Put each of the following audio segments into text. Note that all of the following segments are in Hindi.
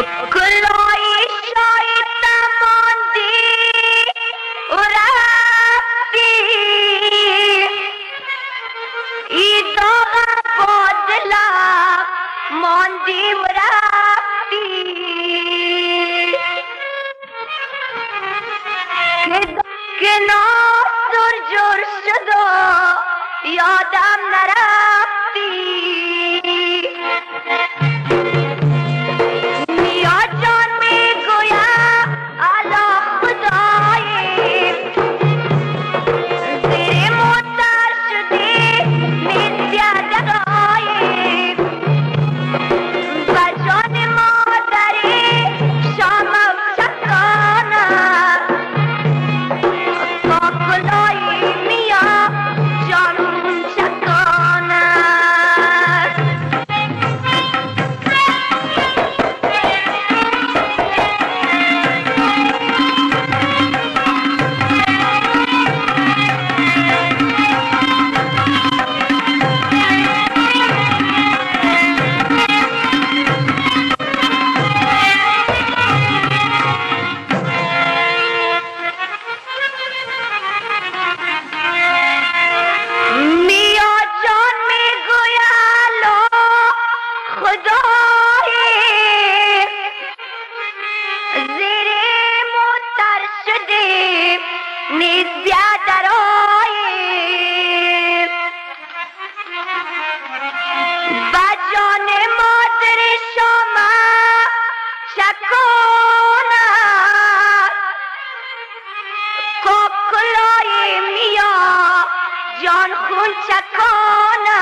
Great चखोना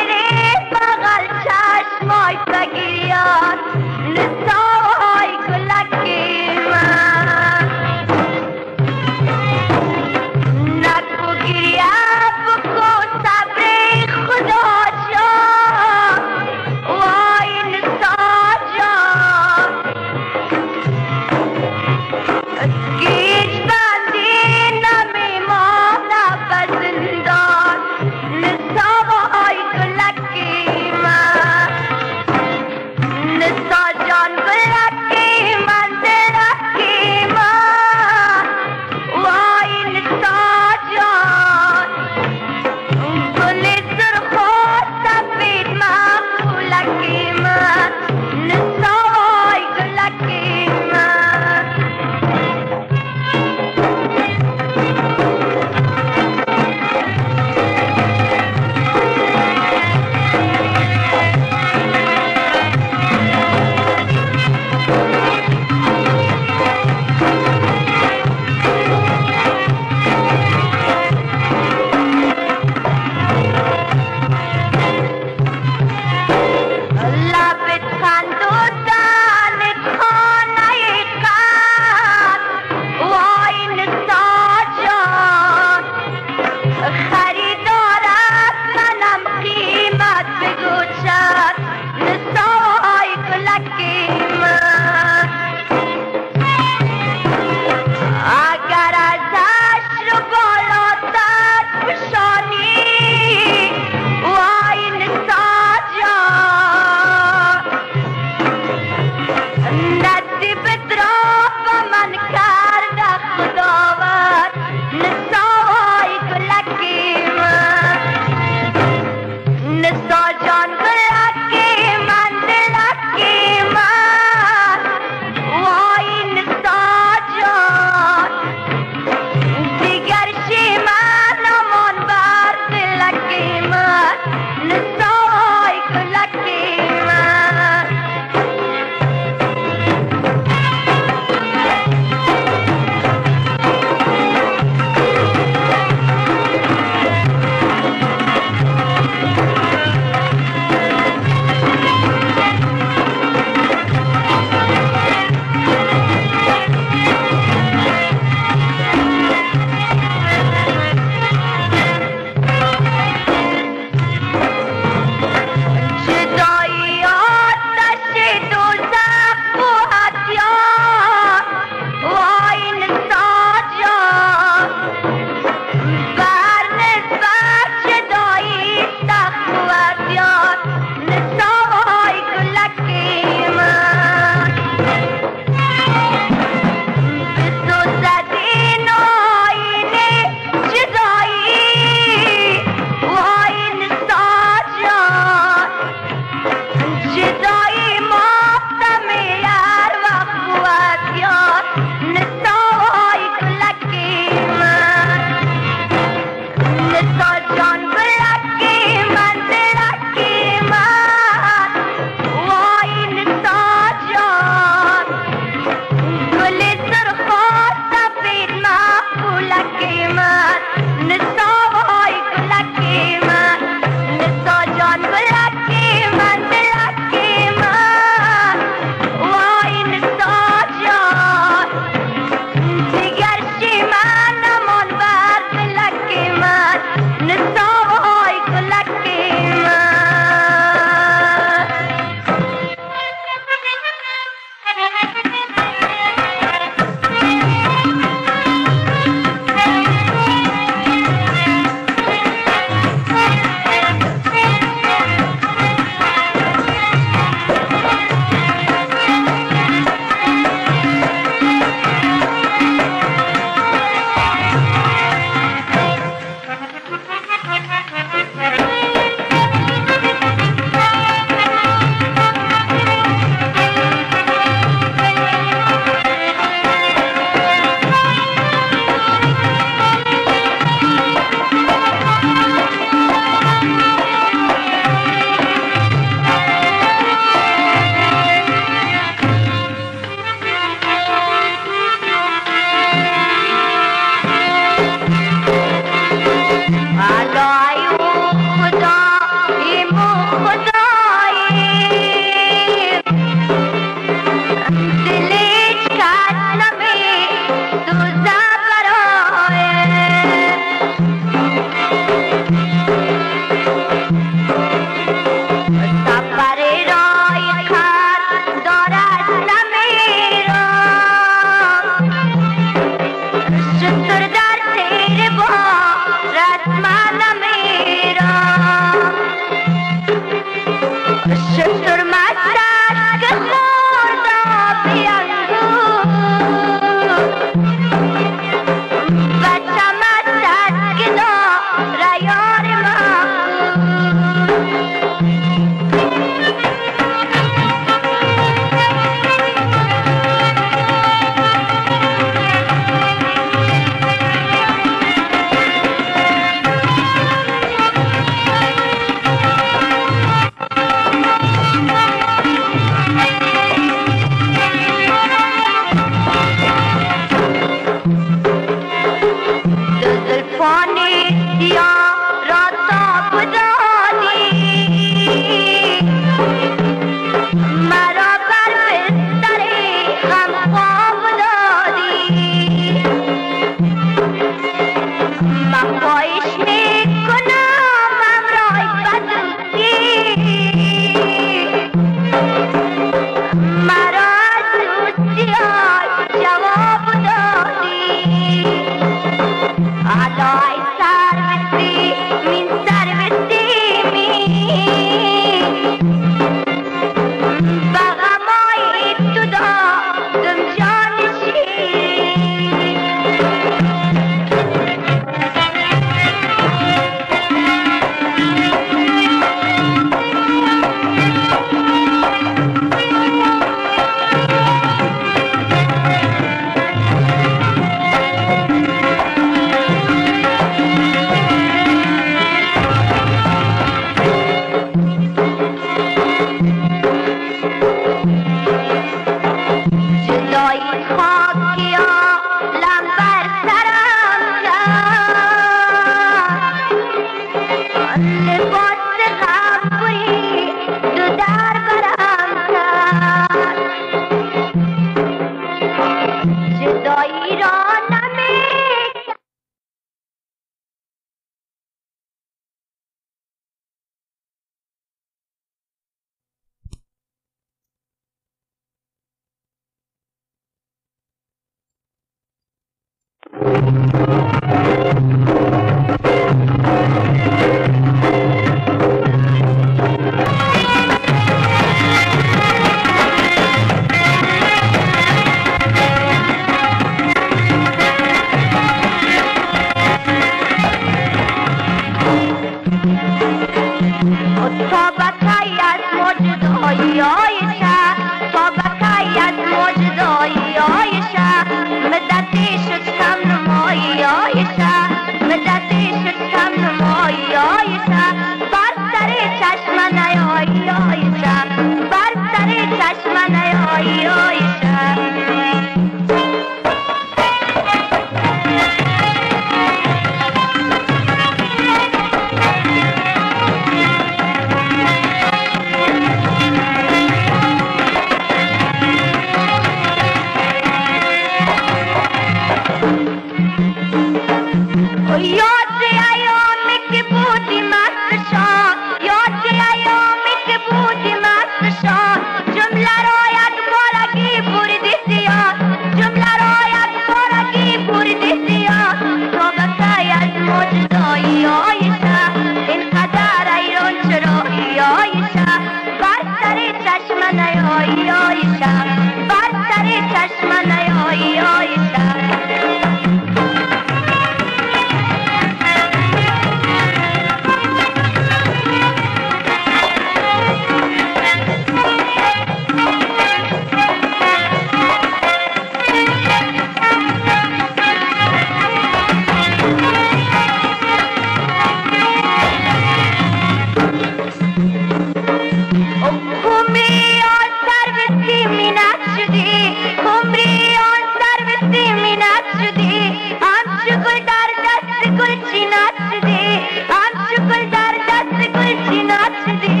not to thee.